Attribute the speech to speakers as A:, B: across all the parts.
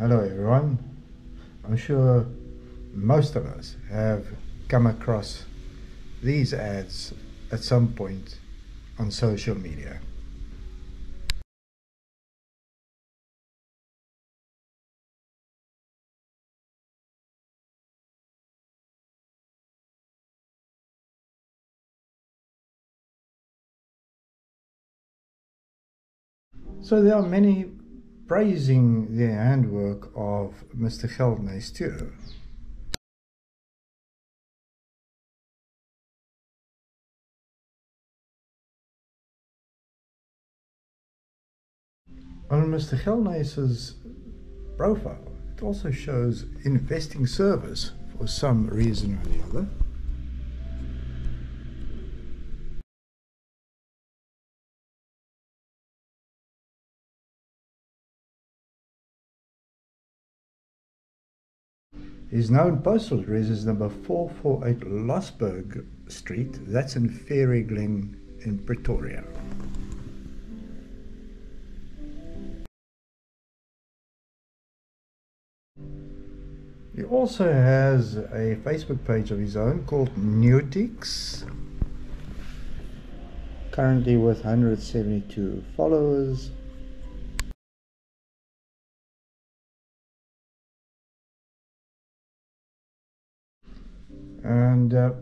A: Hello everyone. I'm sure most of us have come across these ads at some point on social media. So there are many praising the handwork of Mr. Geldenhuys too. On Mr. Geldenhuys's profile, it also shows investing service for some reason or the other. His known postal address is number 448 Losberg Street. That's in Faerie Glen in Pretoria. He also has a Facebook page of his own called Newtiques. Currently with 172 followers. And uh,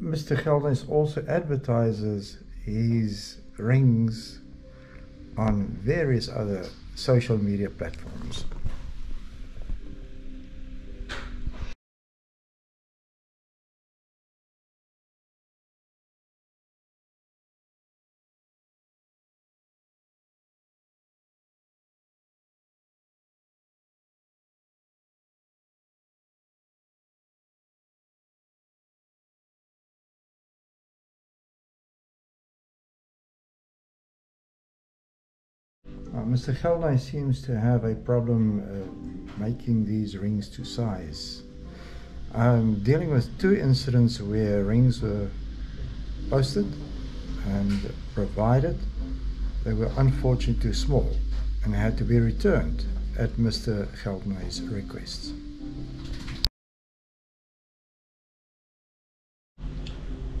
A: Mr. Geldenhuys also advertises his rings on various other social media platforms. Uh, Mr. Geldenhuys seems to have a problem uh, making these rings to size. I'm dealing with two incidents where rings were posted and provided. They were unfortunately too small and had to be returned at Mr. Geldenhuys' request.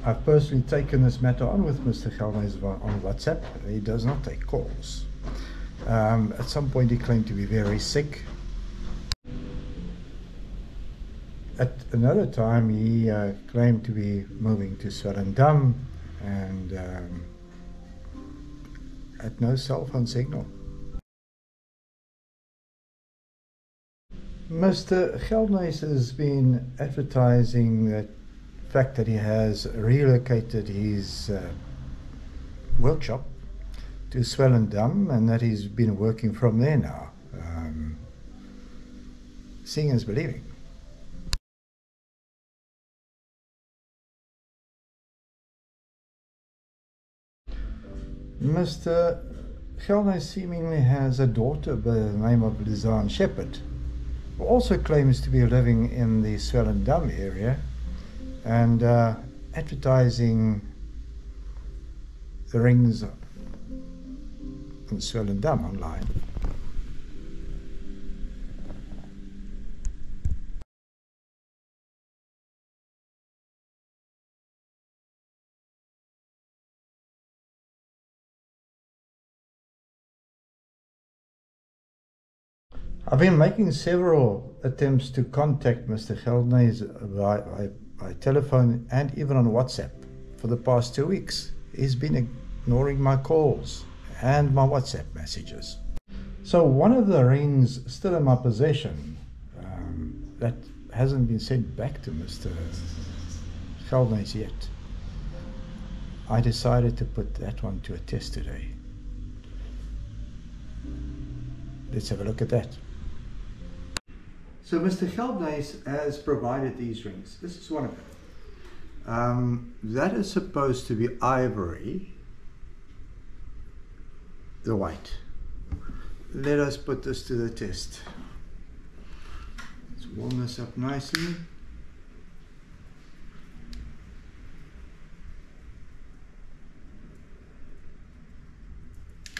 A: I've personally taken this matter on with Mr. Geldenhuys on WhatsApp. He does not take calls. Um, at some point, he claimed to be very sick. At another time, he uh, claimed to be moving to Swellendam and um, had no cell phone signal. Mr. Geldenhuys has been advertising the fact that he has relocated his uh, workshop to Swellendam and Dumb and that he's been working from there now. Um, seeing is believing. Mr. Geldenhuys seemingly has a daughter by the name of Lizaan Sheppard, who also claims to be living in the Swellendam area and uh, advertising the rings online. I've been making several attempts to contact Mr. Geldenhuys by, by, by telephone and even on WhatsApp for the past two weeks. He's been ignoring my calls and my WhatsApp messages. So one of the rings still in my possession um, that hasn't been sent back to Mr. Geldenhuys yet. I decided to put that one to a test today. Let's have a look at that. So Mr. Geldenhuys has provided these rings. This is one of them. Um, that is supposed to be ivory the white. Let us put this to the test. Let's warm this up nicely.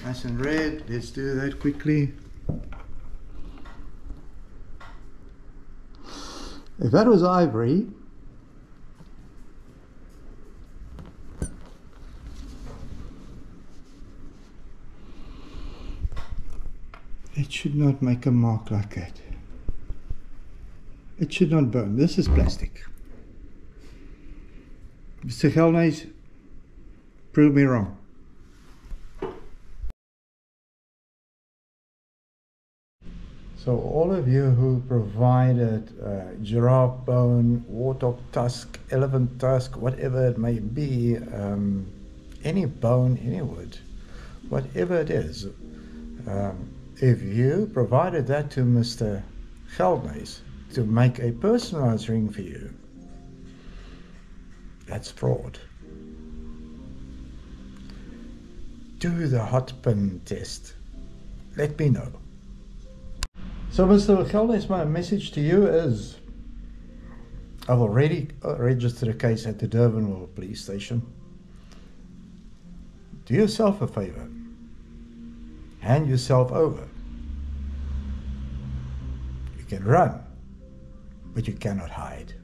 A: Nice and red, let's do that quickly. If that was ivory, it should not make a mark like that. It should not burn. This is plastic. Mr. Geldenhuys, prove me wrong. So all of you who provided uh, giraffe bone, warthog tusk, elephant tusk, whatever it may be, um, any bone, any wood, whatever it is, um, if you provided that to Mr. Geldenhuys to make a personalized ring for you, that's fraud. Do the hot pin test. Let me know. So, Mr. Geldenhuys, my message to you is I've already uh, registered a case at the Durbanville police station. Do yourself a favor. Hand yourself over. You can run, but you cannot hide.